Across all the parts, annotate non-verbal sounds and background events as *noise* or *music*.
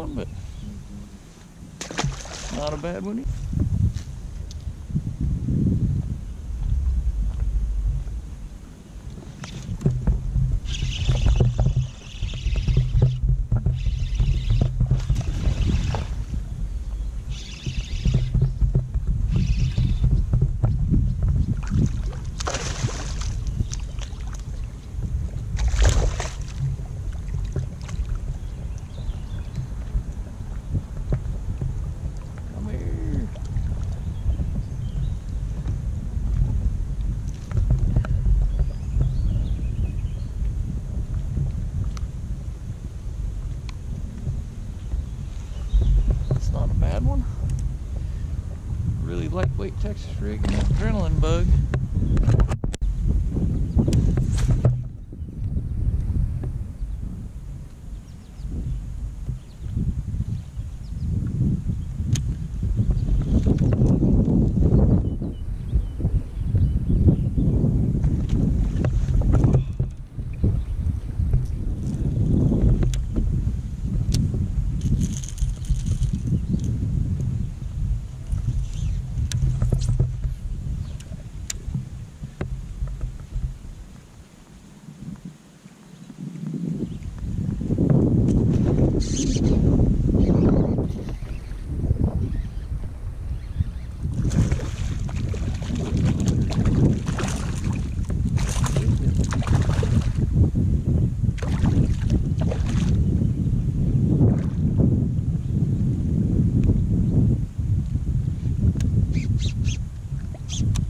one, but not a bad one. Come here. It's not a bad one. Really lightweight Texas rig and adrenaline bug. Well,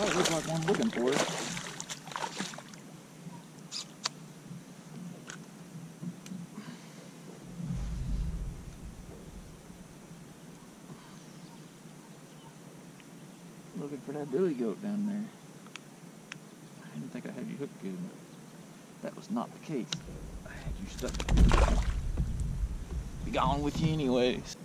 Oh, it looked like one looking for it. Looking for that billy goat down there. I didn't think I had you hooked good. That was not the case. I had you stuck. Be gone with you anyways.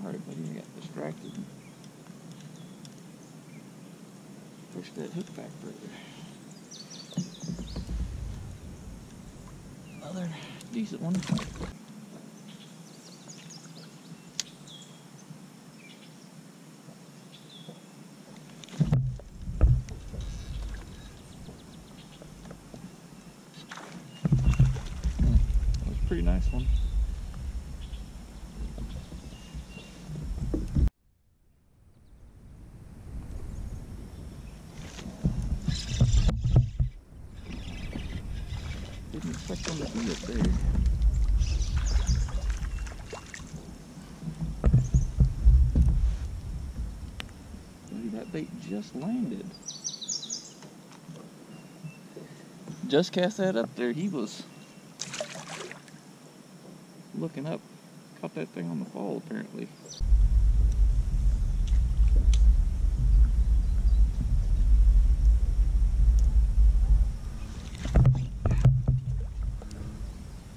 Sorry, buddy, Got. Push that hook back further. Another decent one. Pretty nice one. Didn't expect them to be up there. Buddy, that bait just landed. Just cast that up there. He was looking up. Caught that thing on the fall, apparently.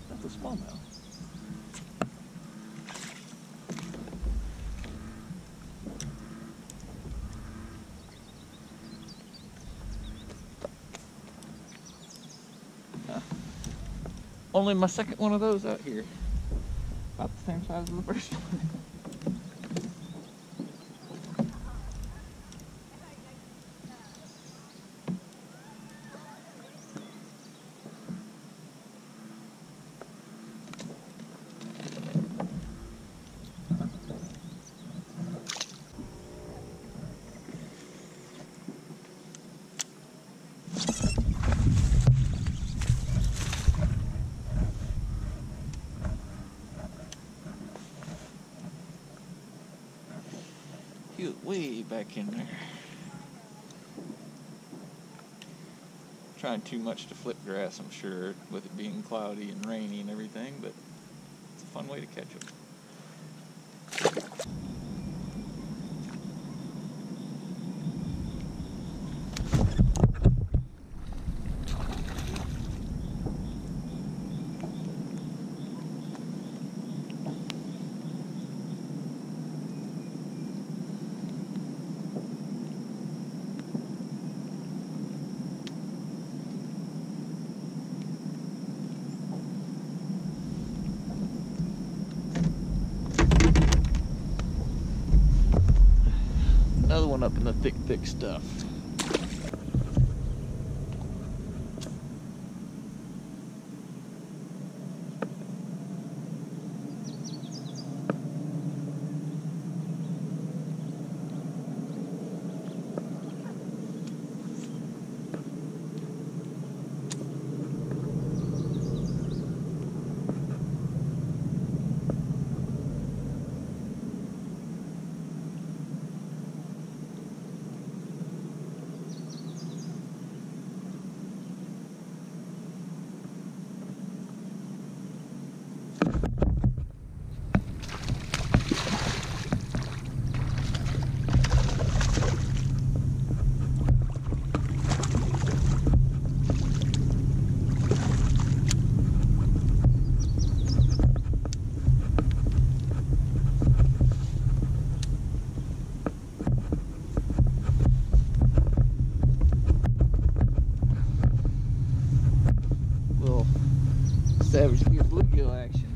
That's a smallmouth. Huh. Only my second one of those out here. About the same size as the first one. *laughs* Way back in there. Trying too much to flip grass, I'm sure, with it being cloudy and rainy and everything, but it's a fun way to catch them. Up in the thick, thick stuff. Little savage gear bluegill action.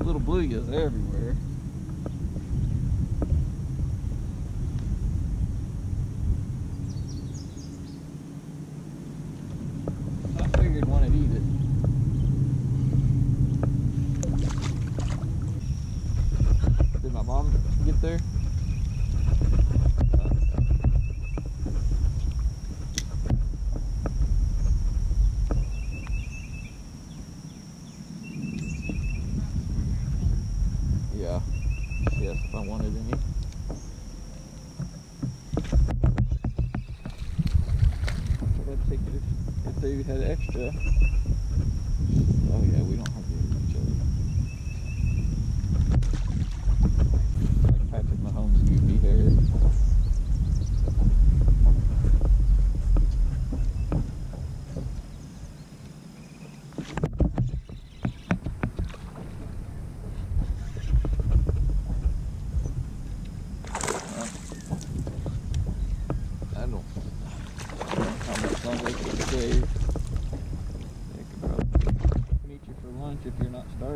Little bluegills everywhere. I figured one would eat it. Did my mom get there? Yeah. Yes, if I wanted any. I'd take it if, if they had extra. Oh yeah, we don't have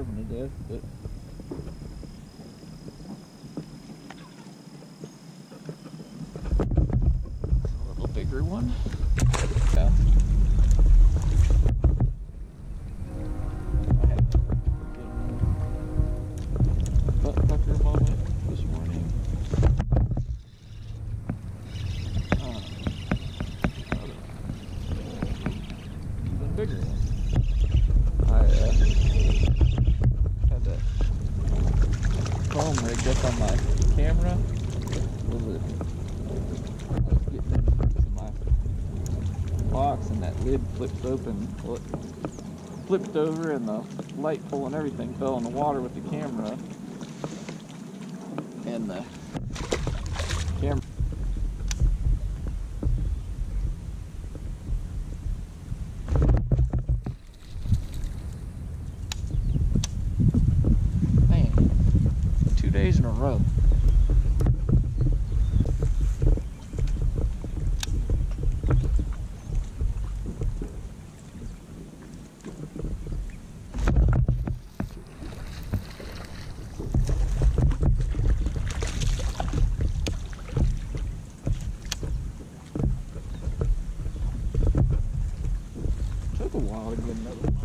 death, but a little bigger one. Yeah. I had a freaking butt pucker moment this morning. Another even bigger one. I uh, that foam rigged up on my camera. Into my box and that lid flipped open. Well, flipped over and the light pole and everything fell in the water with the camera. And the days in a row. Took a while to get another one.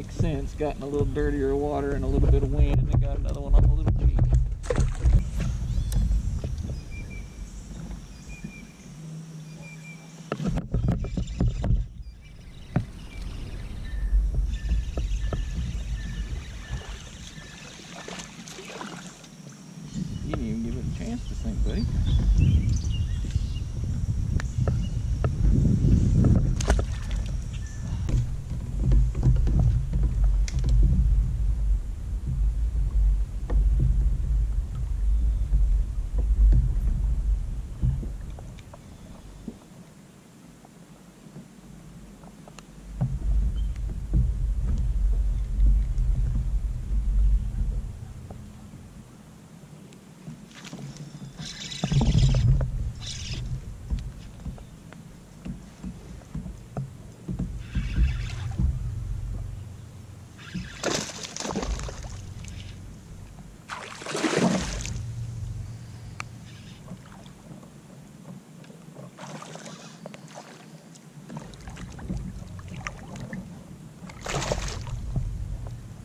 Makes sense. Got in a little dirtier water and a little bit of wind, and got another one on the little cheek. You didn't even give it a chance to sink, buddy.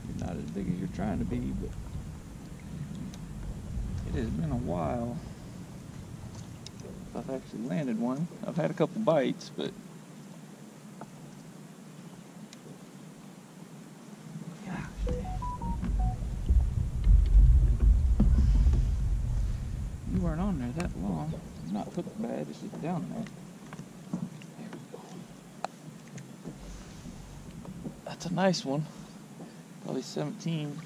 You're not as big as you're trying to be, but it has been a while. I've actually landed one. I've had a couple bites, but Gosh you weren't on there that long. Not hooked bad, it's just down there. That's a nice one. Probably 17.